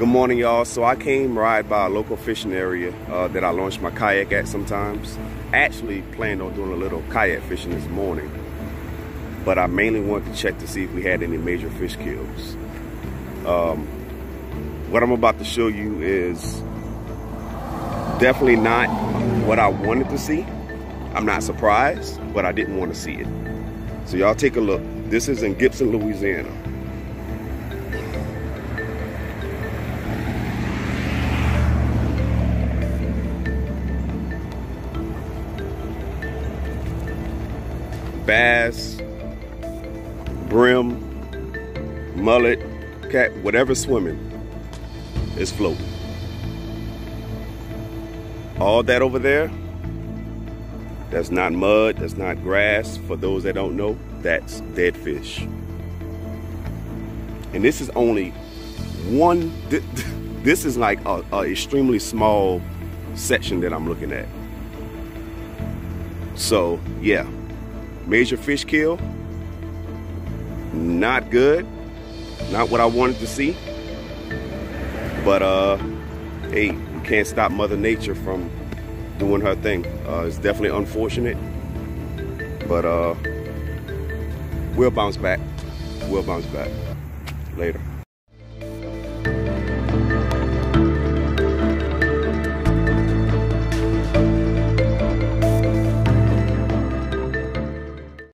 Good morning, y'all. So I came ride by a local fishing area uh, that I launch my kayak at sometimes. Actually planned on doing a little kayak fishing this morning, but I mainly wanted to check to see if we had any major fish kills. Um, what I'm about to show you is definitely not what I wanted to see. I'm not surprised, but I didn't want to see it. So y'all take a look. This is in Gibson, Louisiana. Bass, brim, mullet, cat, whatever swimming is floating. All that over there, that's not mud, that's not grass. For those that don't know, that's dead fish. And this is only one, this is like a, a extremely small section that I'm looking at. So, yeah, Major fish kill. Not good. Not what I wanted to see. But uh, hey, you can't stop Mother Nature from doing her thing. Uh, it's definitely unfortunate. But uh, we'll bounce back. We'll bounce back. Later.